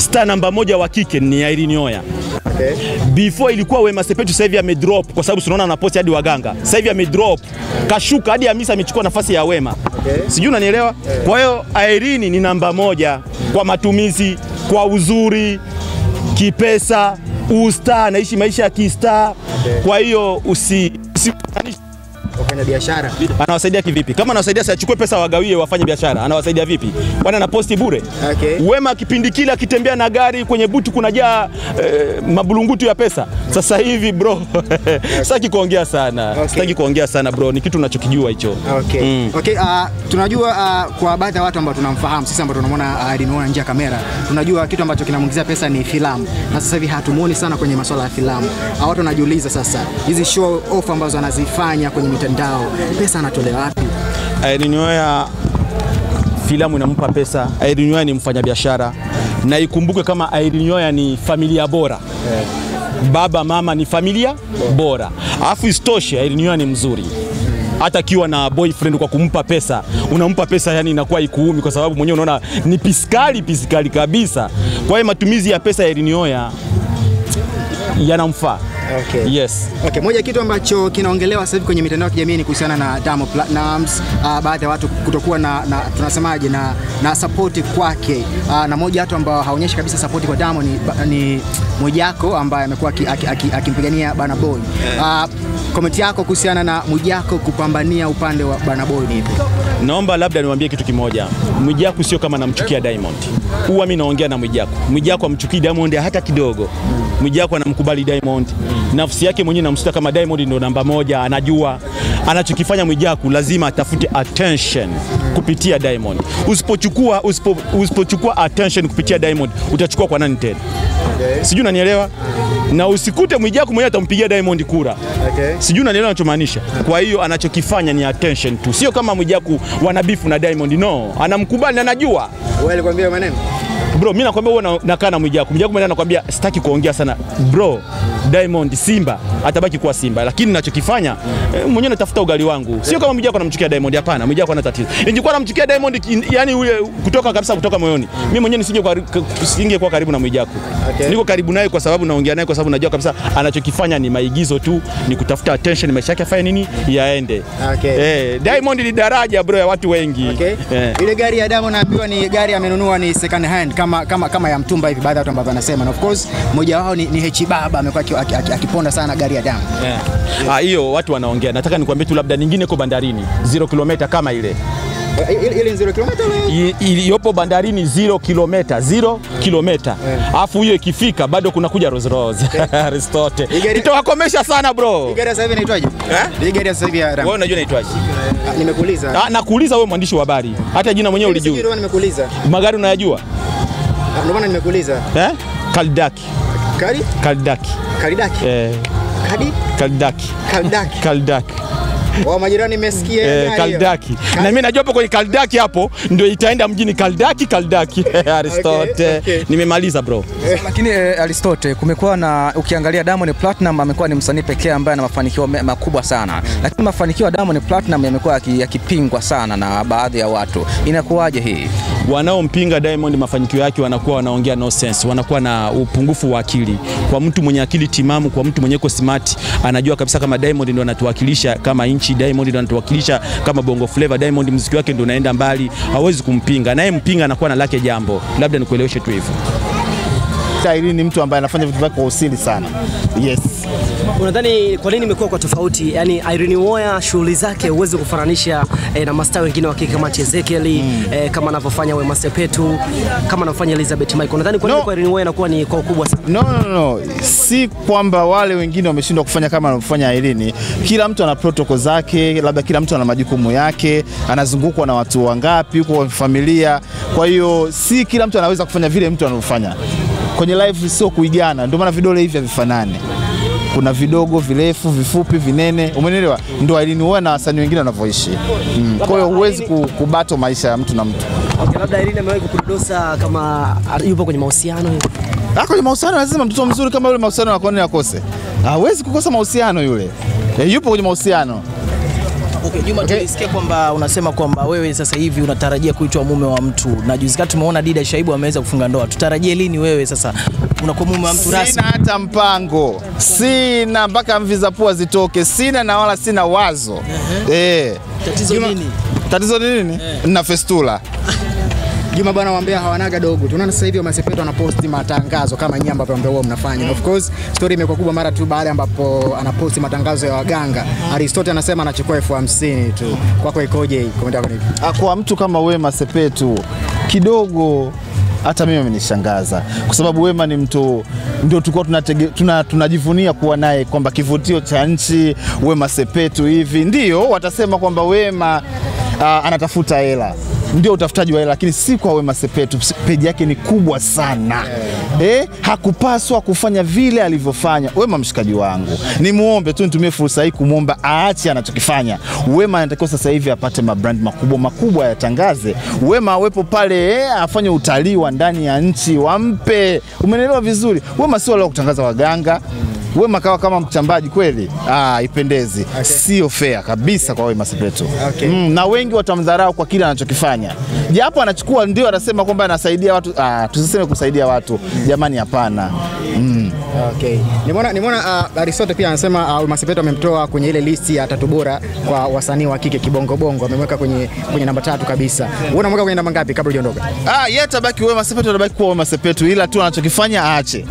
star namba moja wa kike ni Irene Oya. Okay. Before ilikuwa Wema Sepetu, sasa hivi amedrop kwa sababu tunaona anaposti hadi waganga. Sasa hivi amedrop, kashuka hadi Hamisa amechukua nafasi ya Wema. Okay. Sijui unanielewa? Yeah. Kwa hiyo Irene ni namba moja kwa matumizi, kwa uzuri, kipesa, usta, anaishi maisha ya kistaa. Kwa hiyo usi, usi Wafanya biashara. anawasaidia kivipi? Kama anawasaidia si achukue pesa wagawie wafanye biashara, anawasaidia vipi? Kwani anaposti bure? Okay. Wema kipindi kile akitembea na gari kwenye butu kunajaa eh, mabulungutu ya pesa. Sasa hivi bro, sitaki kuongea sana, Okay. sitaki kuongea sana bro, ni kitu unachokijua hicho. Okay. Mm. Okay, uh, tunajua uh, kwa baadhi ya watu ambao tunamfahamu sisi ambao tunamwona uh, Irene Oya nje ya kamera, tunajua kitu ambacho kinamuingizia pesa ni filamu, na sasa hivi hatumuoni sana kwenye masuala ya filamu. Watu wanajiuliza sasa, hizi show off ambazo anazifanya kwenye mitandao, pesa anatolea wapi? Irene Uwoya filamu inampa pesa. Irene Uwoya ni mfanyabiashara, na ikumbuke kama Irene Uwoya ni familia bora baba mama ni familia bora, alafu isitoshe Irene Uwoya ni mzuri hata akiwa na boyfriend kwa kumpa pesa, unampa pesa yani inakuwa ikuumi, kwa sababu mwenyewe unaona ni piskali piskali kabisa. Kwa hiyo matumizi ya pesa ya Irene Uwoya yanamfaa. Okay. Yes. Okay, moja kitu ambacho kinaongelewa sasa hivi kwenye mitandao ya kijamii ni kuhusiana na Diamond Platnumz, uh, baadhi ya watu kutokuwa na, na tunasemaje na, na support kwake uh, na moja watu ambao haonyeshi kabisa support kwa Diamond ni, ni Mwijaku ambaye amekuwa aki- aki- aki- akimpigania Burna Boy. Uh, komenti yako kuhusiana na Mwijaku kupambania upande wa Burna Boy ni ipi? Naomba labda niwaambie kitu kimoja. Mwijaku sio kama namchukia Diamond. Huwa mimi naongea na Mwijaku. Mwijaku amchukii Diamond hata kidogo. Mwijaku anamkubali Diamond. Nafsi yake mwenyewe namsuta kama Diamond ndo namba moja, anajua anachokifanya Mwijaku lazima atafute attention kupitia Diamond. Usipochukua usipo, usipochukua attention kupitia Diamond utachukua kwa nani tena? Okay. Sijui unanielewa? Na usikute Mwijaku mwenyewe atampigia Diamond kura. Okay. Sijui unanielewa anachomaanisha. Kwa hiyo anachokifanya ni attention tu, sio kama Mwijaku wanabifu na Diamond. No, anamkubali na anajua Wewe alikwambia maneno? Bro. Mimi nakwambia wewe, na- nakaa na Mwijaku. Mwijaku mwenyewe anakwambia sitaki kuongea sana bro. Diamond Simba atabaki kuwa Simba, lakini ninachokifanya eh, mwenyewe natafuta ugali wangu. Sio kama Mwijaku anamchukia Diamond, hapana. Mwijaku ana tatizo. Ingekuwa anamchukia Diamond, yani ule kutoka kabisa, kutoka moyoni, mimi mwenyewe nisinge kwa karibu na Mwijaku. Okay. Niko karibu naye kwa sababu naongea naye kwa sababu najua kabisa anachokifanya ni maigizo tu, ni kutafuta attention, maisha yake afanye nini, yaende. Okay. Eh, Diamond ni daraja bro ya watu wengi. Okay. Eh. Ile gari ya Diamond naambiwa ni gari amenunua ni second hand kama, kama, kama kama ya mtumba hivi, baadhi ya watu ambao wanasema, na of course mmoja wao ni, ni Hechi Baba amekuwa aki- aki- aki- akiponda sana gari ya Diamond. yeah. Ah, hiyo watu wanaongea. Nataka nikwambie tu labda nyingine iko bandarini, zero kilomita kama ile Ile ile zero kilomita iliyopo bandarini zero kilomita, zero kilomita. Alafu hiyo ikifika bado kuna kuja Rolls Royce Aristote, gari- sana bro. Gari sasa hivi inaitwaje? Eh? Hii gari sasa hivi ya Wewe unajua inaitwaje? Ah, Nimekuuliza. Ah, nakuuliza wewe mwandishi wa habari, hata jina mwenyewe ulijua. nimekuuliza. Magari unayajua Ndio maana nimekuuliza. eh? Kaldaki, Kari? Kaldaki Karidaki. eh, Kadi? Kaldaki, Kaldaki. Kaldaki Wa majirani mesikia eh. Kaldaki. Na mimi najua hapo kwenye Kaldaki hapo ndio itaenda mjini Kaldaki, Kaldaki Aristote. okay. okay. Nimemaliza bro. Lakini eh, Aristote, kumekuwa na ukiangalia Diamond Platinum amekuwa ni msanii pekee ambaye ana mafanikio makubwa sana, lakini mafanikio ya Diamond Platinum yamekuwa yaki- yakipingwa sana na baadhi ya watu. Inakuwaje hii? wanaompinga Diamond mafanikio yake wanakuwa wanaongea nonsense, wanakuwa na upungufu wa akili. Kwa mtu mwenye akili timamu, kwa mtu mwenye uko smart, anajua kabisa kama Diamond ndo anatuwakilisha kama nchi, Diamond ndo anatuwakilisha kama Bongo Flava, Diamond muziki wake ndo unaenda mbali, hawezi kumpinga. Naye mpinga anakuwa na lake jambo, labda nikueleweshe tu hivyo. Irene ni mtu ambaye anafanya vitu vyake kwa usiri sana. Yes. Unadhani kwa nini imekuwa kwa tofauti? Yaani Irene Uwoya shughuli zake huwezi kufananisha eh, na mastaa wengine wa kike kama Ezekiel eh, kama anavyofanya Wema Sepetu, kama anavyofanya Elizabeth Michael. Unadhani kwa nini No. kwa Irene Uwoya inakuwa ni kwa ukubwa sana? No, no, no. Si kwamba wale wengine wameshindwa kufanya kama anavyofanya Irene. Kila mtu ana protocol zake, labda kila mtu ana majukumu yake, anazungukwa na watu wangapi, kwa familia. Kwa hiyo si kila mtu anaweza kufanya vile mtu anavyofanya. Kwenye live sio kuigana, ndio maana vidole hivi havifanani. Kuna vidogo, virefu, vifupi, vinene, umenielewa? Ndio aliniua na wasanii wengine wanavyoishi. Mm. Kwa hiyo huwezi ku- kubato maisha ya mtu na mtu. Okay, labda Irene amewahi kukudosa kama yupo kwenye mahusiano hivi. Ah, kwenye mahusiano lazima mtoto mzuri kama yule mahusiano yako ni akose? Hawezi kukosa mahusiano yule. E, yupo kwenye mahusiano. Okay, Juma, Okay. tulisikia kwamba unasema kwamba wewe sasa hivi unatarajia kuitwa mume wa mtu, na juzi kati tumeona Dida Shaibu ameweza kufunga ndoa. Tutarajie lini wewe sasa unakuwa mume wa mtu rasmi? Sina hata mpango, sina mpaka mvi za pua zitoke, sina na wala sina wazo Uh -huh. eh. Tatizo nini? Tatizo nini? Eh. Na festula. Juma bwana, waambia hawanaga dogo. Tunaona sasa hivi Wamasepetu wanaposti matangazo kama nyinyi ambavyo ambao huwa mnafanya. Of course story imekuwa kubwa mara tu baada ambapo anaposti matangazo ya waganga. Aristotle anasema anachukua elfu hamsini tu. Kwako ikoje? Comment yako nipe. Ah, Kwa mtu kama Wema masepetu kidogo hata mimi amenishangaza kwa sababu Wema ni mtu ndio tulikuwa tunatege- tuna, tunajivunia kuwa naye kwamba kivutio cha nchi Wema Sepetu hivi. Ndio watasema kwamba Wema uh, anatafuta hela ndio utafutaji wa hela, lakini si kwa Wema Sepetu. Peji yake ni kubwa sana eh, hakupaswa kufanya vile alivyofanya. Wema mshikaji wangu, ni muombe tu, nitumie fursa hii kumwomba aache anachokifanya. Wema anatakiwa sasa hivi apate mabrand makubwa makubwa, yatangaze. Wema awepo pale eh, afanye utalii wa ndani ya nchi, wampe. Umenielewa vizuri? Wema sio leo kutangaza waganga Wema kawa kama mchambaji kweli, ah, ipendezi. Sio fair kabisa kwa Wema Sepetu. Okay. Mm, na wengi watamdharau kwa kile anachokifanya, japo anachukua ndio anasema kwamba anasaidia watu. Ah, tusiseme kusaidia watu jamani, hapana. Mm. Okay. Nimeona nimeona uh, Aristotle pia anasema uh, Wemasepetu amemtoa kwenye ile listi ya tatu bora kwa wasanii wa kike kibongo bongo, amemweka kwenye kwenye namba tatu kabisa. Wewe unamweka kwenye namba ngapi kabla hujaondoka? Ah, yeye atabaki Wema Sepetu, atabaki kuwa Wema Sepetu, ila tu anachokifanya aache.